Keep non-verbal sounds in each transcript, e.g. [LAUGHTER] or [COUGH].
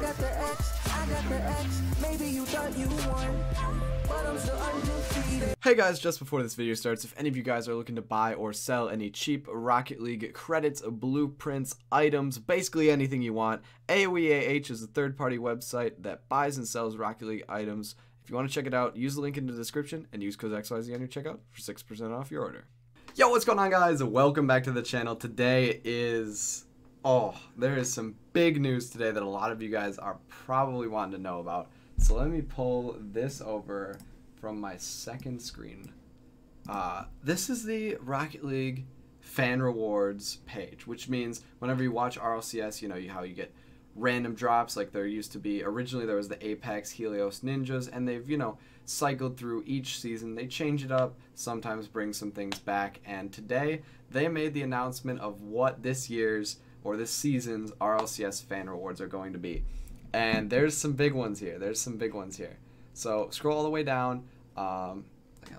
got the X, I got the X. Maybe you thought you won. Hey guys, just before this video starts, if any of you guys are looking to buy or sell any cheap Rocket League credits, blueprints, items, basically anything you want, AOEAH is a third party website that buys and sells Rocket League items. If you want to check it out, use the link in the description and use code XYZ on your checkout for 6% off your order. Yo, what's going on guys? Welcome back to the channel. Today is oh, there is some big news today that a lot of you guys are probably wanting to know about. So let me pull this over from my second screen. Uh, this is the Rocket League fan rewards page, which means whenever you watch RLCS, you know how you get random drops like there used to be. Originally, there was the Apex Helios Ninjas, and they've, you know, cycled through each season. They change it up, sometimes bring some things back, and today they made the announcement of what this year's or this season's RLCS fan rewards are going to be. And there's some big ones here. There's some big ones here. So scroll all the way down. Um,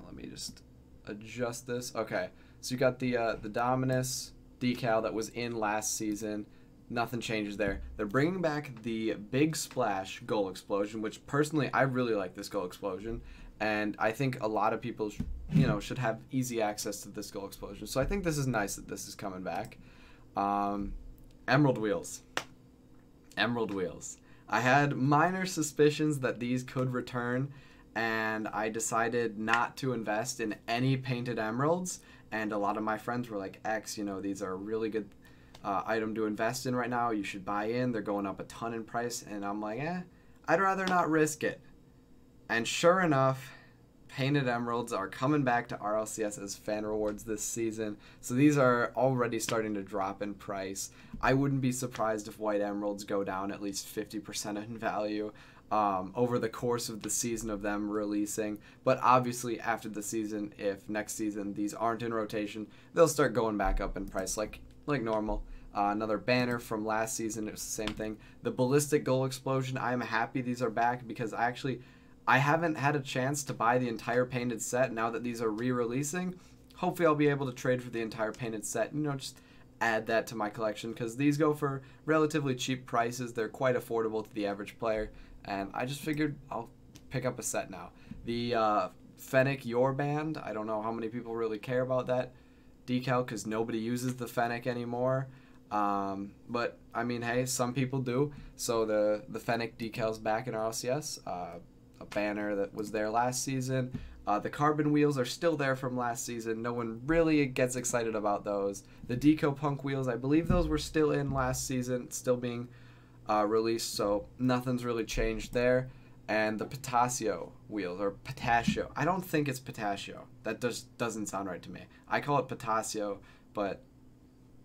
let me just adjust this. Okay, so you got the uh, the Dominus decal that was in last season. Nothing changes there. They're bringing back the Big Splash goal explosion, which personally I really like this goal explosion, and I think a lot of people, you know, should have easy access to this goal explosion. So I think this is nice that this is coming back. Um, Emerald wheels. Emerald wheels. I had minor suspicions that these could return, and I decided not to invest in any painted emeralds. And a lot of my friends were like, X, you know, these are a really good uh, item to invest in right now. You should buy in. They're going up a ton in price. And I'm like, eh, I'd rather not risk it. And sure enough, Painted Emeralds are coming back to RLCS as fan rewards this season. So these are already starting to drop in price. I wouldn't be surprised if White Emeralds go down at least 50% in value. Um, over the course of the season of them releasing. But obviously, after the season, if next season these aren't in rotation, they'll start going back up in price like like normal. Uh, another banner from last season, it was the same thing. The ballistic goal explosion. I'm happy these are back because I actually I haven't had a chance to buy the entire painted set now that these are re-releasing. Hopefully I'll be able to trade for the entire painted set, you know, just add that to my collection because these go for relatively cheap prices. They're quite affordable to the average player, and I just figured I'll pick up a set now. The uh, Fennec Your Band, I don't know how many people really care about that decal because nobody uses the Fennec anymore. Um, but I mean, hey, some people do. So the the Fennec decals back in RLCS. Uh, a banner that was there last season. Uh, the carbon wheels are still there from last season. No one really gets excited about those. The Deco Punk wheels, I believe those were still in last season, still being uh, released, so nothing's really changed there. And the Potasio wheels, or Potasio. I don't think it's Potasio. That just doesn't sound right to me. I call it Potasio, but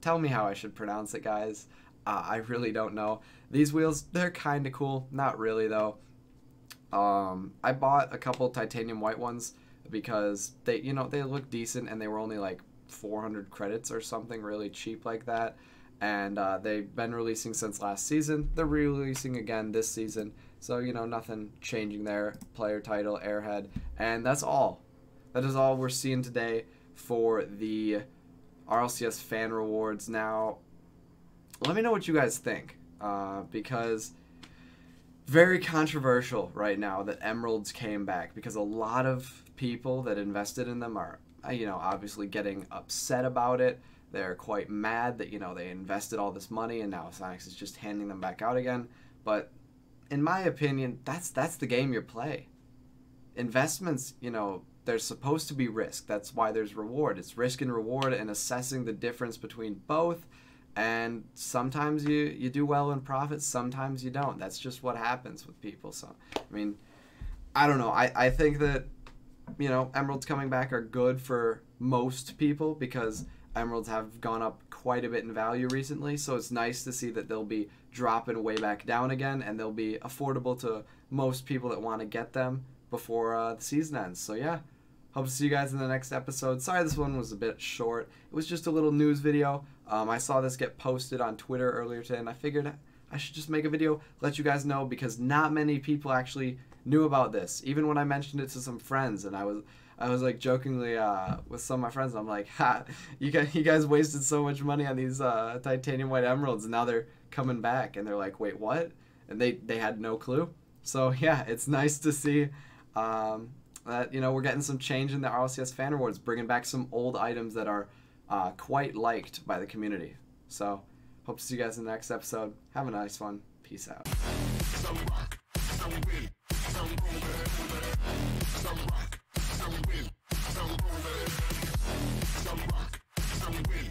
tell me how I should pronounce it, guys. Uh, I really don't know. These wheels, they're kind of cool. Not really, though. Um, I bought a couple titanium white ones because they, you know, they look decent and they were only like 400 credits or something really cheap like that. And uh, they've been releasing since last season. They're re-releasing again this season. So, you know, nothing changing there. Player title, Airhead. And that's all. That is all we're seeing today for the RLCS fan rewards. Now, let me know what you guys think. Uh, because very controversial right now that emeralds came back because a lot of people that invested in them are uh, you know obviously getting upset about it. They're quite mad that you know they invested all this money and now Psyonix is just handing them back out again. But in my opinion that's that's the game you play. Investments you know there's supposed to be risk. That's why there's reward. It's risk and reward and assessing the difference between both and sometimes you you do well in profits sometimes you don't. That's just what happens with people so i mean i don't know. I i think that you know emeralds coming back are good for most people because emeralds have gone up quite a bit in value recently. So it's nice to see that they'll be dropping way back down again and they'll be affordable to most people that want to get them before uh, the season ends. So yeah Hope to see you guys in the next episode. Sorry this one was a bit short. It was just a little news video. Um, I saw this get posted on Twitter earlier today, and I figured I should just make a video, let you guys know, because not many people actually knew about this. Even when I mentioned it to some friends, and I was I was like jokingly uh, with some of my friends, I'm like, ha, you guys, you guys wasted so much money on these uh, titanium white emeralds, and now they're coming back, and they're like, wait, what? and they they had no clue. So [LAUGHS] yeah, it's nice to see um, that you know we're getting some change in the RLCS Fan Awards, bringing back some old items that are uh, quite liked by the community. So hope to see you guys in the next episode. Have a nice one. Peace out. Some rock, some win, some win, some rock, some win, some win, some win.